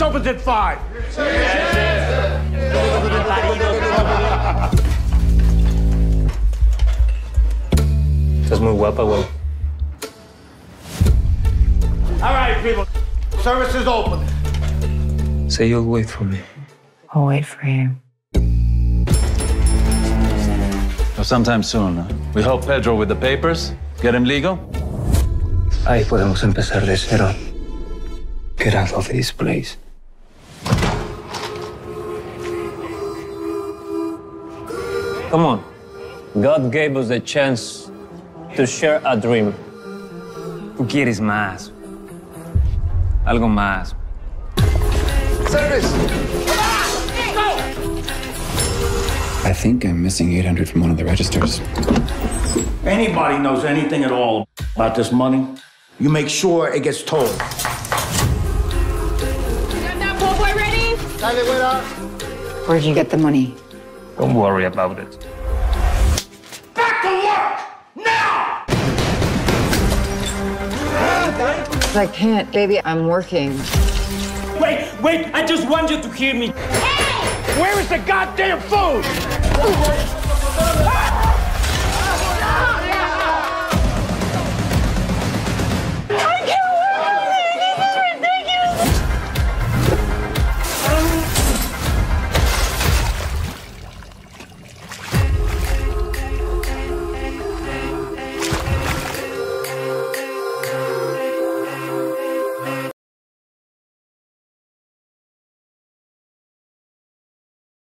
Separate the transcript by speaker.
Speaker 1: opens at 5.
Speaker 2: Estás muy guapa, güey.
Speaker 1: All right, people. Service is open.
Speaker 2: Say you'll wait for me.
Speaker 3: I'll wait for you.
Speaker 4: Sometime soon. huh? We help Pedro with the papers, get him legal.
Speaker 2: Ahí podemos empezar de cero. Get out of this place. Come on. God gave us the chance to share a dream. Tú quieres más. Algo más.
Speaker 5: I think I'm missing 800 from one of the registers.
Speaker 1: Anybody knows anything at all about this money, you make sure it gets told.
Speaker 6: Got that pool boy ready?
Speaker 3: Where'd you get the money?
Speaker 2: Don't worry about it.
Speaker 1: Back to work! Now!
Speaker 3: I can't, baby. I'm working.
Speaker 7: Wait, wait, I just want you to hear me. Hey!
Speaker 1: Where is the goddamn food?